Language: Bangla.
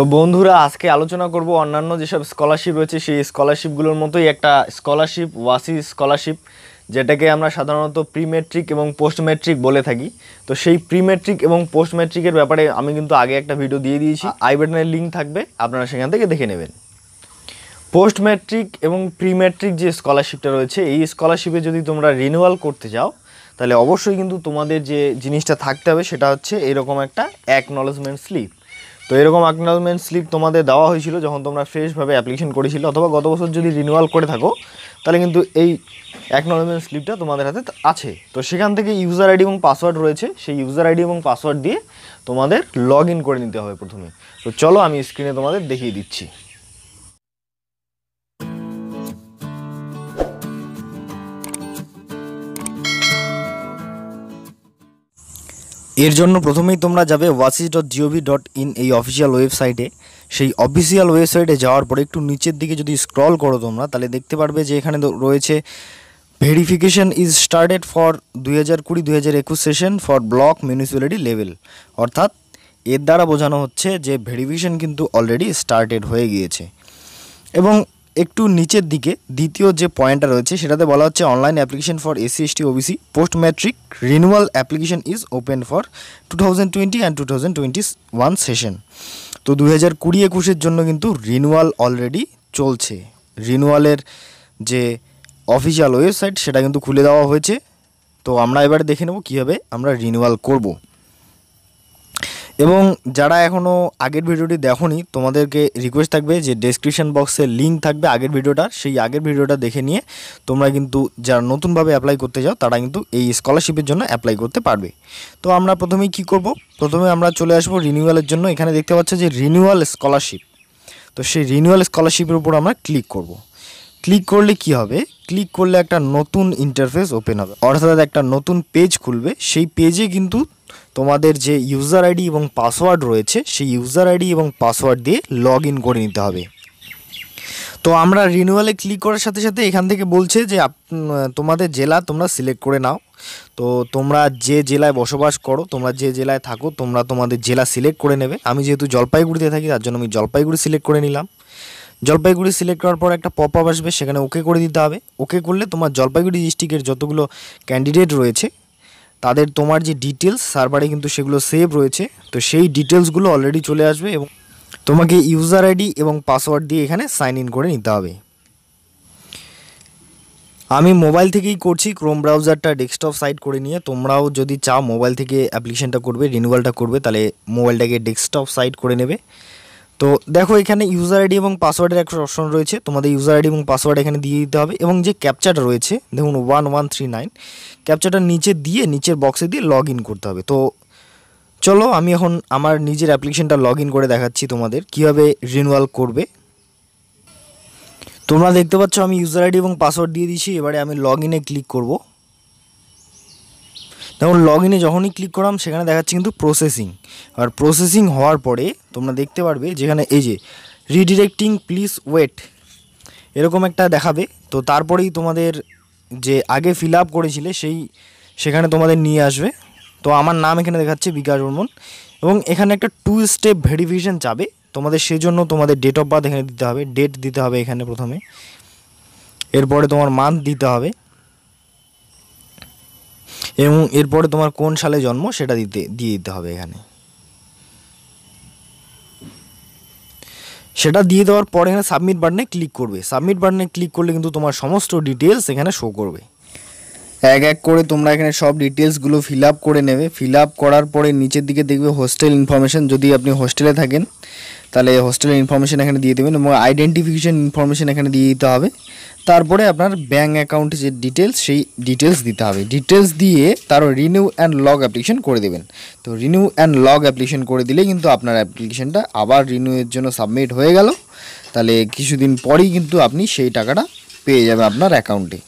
তো বন্ধুরা, আজকে আলোচনা করব অন্যান্য যেসব স্কলারশিপ রয়েছে, সেই স্কলারশিপগুলোর মতোই একটা স্কলারশিপ ওয়াসি স্কলারশিপ যেটাকে আমরা সাধারণত প্রি মেট্রিক এবং পোস্ট ম্যাট্রিক বলে থাকি। তো সেই প্রি মেট্রিক এবং পোস্ট ম্যাট্রিকের ব্যাপারে আমি কিন্তু আগে একটা ভিডিও দিয়ে দিয়েছি। আই বাটনের লিঙ্ক থাকবে, আপনারা সেখান থেকে দেখে নেবেন। পোস্ট ম্যাট্রিক এবং প্রি ম্যাট্রিক যে স্কলারশিপটা রয়েছে, এই স্কলারশিপে যদি তোমরা রিনিউয়াল করতে যাও তাহলে অবশ্যই কিন্তু তোমাদের যে জিনিসটা থাকতে হবে, সেটা হচ্ছে এরকম একটা অ্যাকনলেজমেন্ট স্লিপ তো এরকম অ্যাকনোলজমেন্ট স্লিপ তোমাদের দেওয়া হয়েছিল যখন তোমরা ফ্রেশভাবে অ্যাপ্লিকেশন করেছিলে, অথবা গত বছর যদি রিনিউয়াল করে থাকো, তাহলে কিন্তু এই অ্যাকনোলজমেন্ট স্লিপটা তোমাদের হাতে আছে। তো সেখান থেকে ইউজার আইডি এবং পাসওয়ার্ড রয়েছে, সেই ইউজার আইডি এবং পাসওয়ার্ড দিয়ে তোমাদের লগ করে নিতে হবে প্রথমে। তো চলো আমি স্ক্রিনে তোমাদের দেখিয়ে দিচ্ছি। এর জন্য প্রথমেই তোমরা যাবে OASIS dot GOV dot in এই অফিসিয়াল ওয়েবসাইটে সেই অফিসিয়াল ওয়েবসাইটে যাওয়ার পরে একটু নিচের দিকে যদি স্ক্রল করো তোমরা, তাহলে দেখতে পারবে যে এখানে রয়েছে ভেরিফিকেশন ইজ স্টার্টেড ফর দুই হাজার কুড়ি দুই হাজার একুশ session for block municipality level অর্থাৎ এর দ্বারা বোঝানো হচ্ছে যে ভেরিফিকেশন কিন্তু অলরেডি স্টার্টেড হয়ে গিয়েছে। এবং একটু নিচের দিকে দ্বিতীয় যে পয়েন্টটা রয়েছে, সেটাতে বলা হচ্ছে online application for SC ST OBC post matric renewal application is open for two thousand twenty and two thousand twenty one session তো দু হাজার কুড়ি একুশের জন্য কিন্তু রিনিউয়াল অলরেডি চলছে। রিনিউয়ালের যে অফিসিয়াল ওয়েবসাইট সেটা কিন্তু খুলে দেওয়া হয়েছে। তো আমরা এবারে দেখে নেব কীভাবে আমরা রিনিউয়াল করব। এবং যারা এখনও আগের ভিডিওটি দেখোনি, তোমাদেরকে রিকোয়েস্ট থাকবে যে ডেসক্রিপশন বক্সে লিঙ্ক থাকবে আগের ভিডিওটার সেই আগের ভিডিওটা দেখে নিয়ে তোমরা কিন্তু যারা নতুনভাবে অ্যাপ্লাই করতে যাও তারা কিন্তু এই স্কলারশিপের জন্য অ্যাপ্লাই করতে পারবে। তো আমরা প্রথমেই কি করব? প্রথমে আমরা চলে আসব রিনিউয়ালের জন্য। এখানে দেখতে পাচ্ছ যে রিনিউয়াল স্কলারশিপ তো সেই রিনিউয়াল স্কলারশিপের উপর আমরা ক্লিক করব। ক্লিক করলে কি হবে? ক্লিক করলে একটা নতুন ইন্টারফেস ওপেন হবে। অর্থাৎ একটা নতুন পেজ খুলবে। সেই পেজে কিন্তু তোমাদের যে ইউজার আইডি এবং পাসওয়ার্ড রয়েছে, সেই ইউজার আইডি এবং পাসওয়ার্ড দিয়ে লগ ইন করে নিতে হবে। তো আমরা রিনিউয়ালে ক্লিক করার সাথে সাথে এখান থেকে বলছে যে তোমাদের জেলা তোমরা সিলেক্ট করে নাও। তো তোমরা যে জেলায় বসবাস করো, তোমরা যে জেলায় থাকো, তোমরা তোমাদের জেলা সিলেক্ট করে নেবে। আমি যেহেতু জলপাইগুড়িতে থাকি, তার জন্য আমি জলপাইগুড়ি সিলেক্ট করে নিলাম। জলপাইগুড়ি সিলেক্ট করার পর একটা পপ আপ আসবে, সেখানে ওকে করে দিতে হবে। ওকে করলে তোমার জলপাইগুড়ি ডিস্ট্রিক্টের যতগুলো ক্যান্ডিডেট রয়েছে তাদের তোমার যে ডিটেলস সার্ভারে কিন্তু সেগুলো সেভ রয়েছে। তো সেই ডিটেলসগুলো অলরেডি চলে আসবে এবং তোমাকে ইউজার আইডি এবং পাসওয়ার্ড দিয়ে এখানে সাইন ইন করে নিতে হবে। আমি মোবাইল থেকেই করছি ক্রোম ব্রাউজারটা ডেস্কটপ সাইট করে নিয়ে। তোমরাও যদি চাও মোবাইল থেকে অ্যাপ্লিকেশনটা করবে রিনিউয়ালটা করবে, তাহলে মোবাইলটাকে ডেস্কটপ সাইট করে নেবে। তো দেখো এখানে ইউজার আইডি এবং পাসওয়ার্ডের একটা অপশন রয়েছে। তোমাদের ইউজার আইডি এবং পাসওয়ার্ড এখানে দিয়ে দিতে হবে এবং যে ক্যাপচাটা রয়েছে, দেখুন ওয়ান ওয়ান থ্রি নাইন ক্যাপচাটা নিচে দিয়ে, নিচের বক্সে দিয়ে লগ করতে হবে। তো চলো আমি এখন আমার নিজের অ্যাপ্লিকেশনটা লগ করে দেখাচ্ছি তোমাদের, কীভাবে রিনিউয়াল করবে। তোমরা দেখতে পাচ্ছ আমি ইউজার আইডি এবং পাসওয়ার্ড দিয়ে দিয়েছি, এবারে আমি লগ ইনে ক্লিক করব। দেখুন লগ ইনে যখনই ক্লিক করলাম সেখানে দেখাচ্ছে কিন্তু প্রসেসিং আর প্রসেসিং হওয়ার পরে তোমরা দেখতে পারবে যেখানে এই যে রিডিরেক্টিং প্লিজ ওয়েট এরকম একটা দেখাবে। তো তারপরেই তোমাদের যে আগে ফিল আপ করেছিলে সেই, সেখানে তোমাদের নিয়ে আসবে। তো আমার নাম এখানে দেখাচ্ছে বিকাশ বর্মন। এবং এখানে একটা টু স্টেপ ভেরিফিকেশান চাবে। তোমাদের সেজন্য তোমাদের ডেট অফ বার্থ এখানে দিতে হবে ডেট দিতে হবে এখানে প্রথমে। এরপরে তোমার মান্থ দিতে হবে। এবং এরপরে তোমার কোন সালে জন্ম সেটা দিতে, দিয়ে দিতে হবে এখানে। সেটা দিয়ে দেওয়ার পর এখানে সাবমিট বাটনে ক্লিক করবে। সাবমিট বাটনে ক্লিক করলে কিন্তু তোমার সমস্ত ডিটেলস এখানে শো করবে। এক এক করে তোমরা এখানে সব ডিটেলসগুলো ফিল আপ করে নেবে। ফিল আপ করার পরে নিচের দিকে দেখবে হোস্টেল ইনফরমেশন যদি আপনি হোস্টেলে থাকেন তাহলে হোস্টেলের ইনফরমেশন এখানে দিয়ে দেবেন এবং আইডেন্টিফিকেশন ইনফরমেশন এখানে দিয়ে দিতে হবে। তারপরে আপনার ব্যাঙ্ক অ্যাকাউন্টে যে ডিটেলস সেই ডিটেলস দিতে হবে। ডিটেলস দিয়ে তারও রিনিউ অ্যান্ড লগ অ্যাপ্লিকেশন করে দেবেন। তো রিনিউ অ্যান্ড লগ অ্যাপ্লিকেশন করে দিলে কিন্তু আপনার অ্যাপ্লিকেশনটা আবার রিনিউয়ের জন্য সাবমিট হয়ে গেল। তাহলে কিছুদিন পরেই কিন্তু আপনি সেই টাকাটা পেয়ে যাবে আপনার অ্যাকাউন্টে